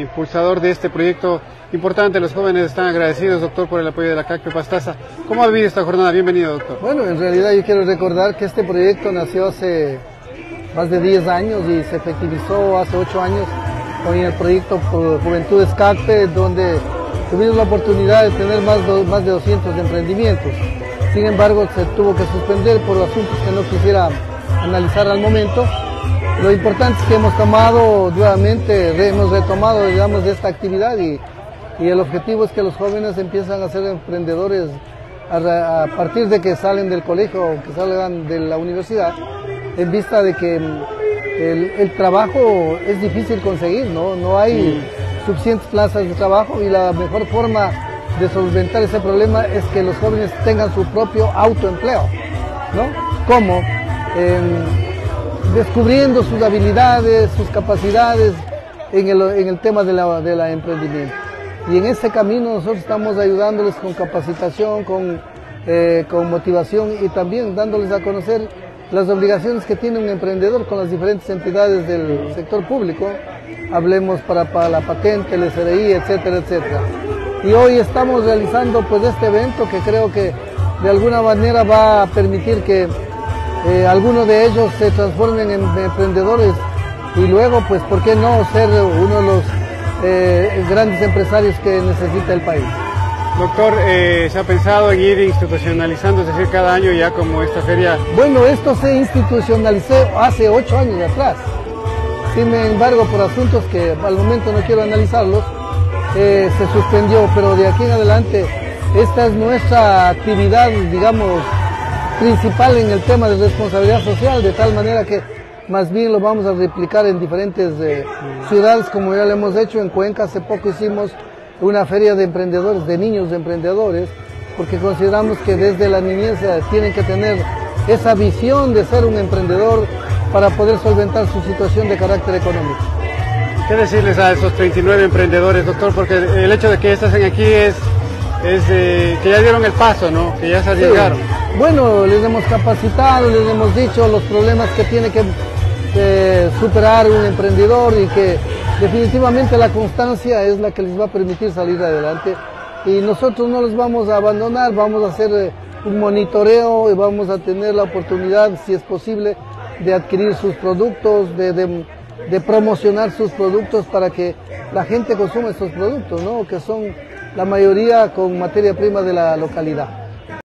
impulsador de este proyecto importante. Los jóvenes están agradecidos, doctor, por el apoyo de la CACPE Pastaza. ¿Cómo ha vivido esta jornada? Bienvenido, doctor. Bueno, en realidad yo quiero recordar que este proyecto nació hace más de 10 años y se efectivizó hace 8 años con el proyecto Juventudes CACPE, donde tuvimos la oportunidad de tener más, más de 200 emprendimientos. Sin embargo, se tuvo que suspender por asuntos que no quisiera analizar al momento lo importante es que hemos tomado nuevamente, hemos retomado, digamos, esta actividad y, el objetivo es que los jóvenes empiezan a ser emprendedores a, partir de que salen del colegio o que salgan de la universidad, en vista de que mm, el, trabajo es difícil conseguir, ¿no? No hay suficientes plazas de trabajo y la mejor forma de solventar ese problema es que los jóvenes tengan su propio autoempleo, ¿no? ¿Cómo? Descubriendo sus habilidades, sus capacidades en el, tema de la, emprendimiento. Y en ese camino nosotros estamos ayudándoles con capacitación, con, eh, con motivación y también dándoles a conocer las obligaciones que tiene un emprendedor con las diferentes entidades del sector público, hablemos para, para la patente, el SRI, etcétera, etcétera. Y hoy estamos realizando pues este evento que creo que de alguna manera va a permitir que eh, algunos de ellos se transformen en emprendedores y luego, pues, ¿por qué no ser uno de los eh, grandes empresarios que necesita el país? Doctor, eh, ¿se ha pensado en ir institucionalizando, es decir, cada año ya como esta feria? Bueno, esto se institucionalizó hace ocho años atrás. Sin embargo, por asuntos que al momento no quiero analizarlos, se suspendió, pero de aquí en adelante esta es nuestra actividad, digamos, principal en el tema de responsabilidad social, de tal manera que más bien lo vamos a replicar en diferentes eh, ciudades, como ya lo hemos hecho en Cuenca. Hace poco hicimos una feria de emprendedores, de niños de emprendedores, porque consideramos que desde la niñez eh, tienen que tener esa visión de ser un emprendedor para poder solventar su situación de carácter económico. ¿Qué decirles a esos 39 emprendedores, doctor? Porque el hecho de que estén aquí es, es que ya dieron el paso, ¿no? Que ya se arriesgaron. Bueno, les hemos capacitado, les hemos dicho los problemas que tiene que eh, superar un emprendedor y que definitivamente la constancia es la que les va a permitir salir adelante. Y nosotros no los vamos a abandonar, vamos a hacer eh, un monitoreo y vamos a tener la oportunidad, si es posible, de adquirir sus productos, de, de promocionar sus productos para que la gente consuma estos productos, ¿no? que son la mayoría con materia prima de la localidad.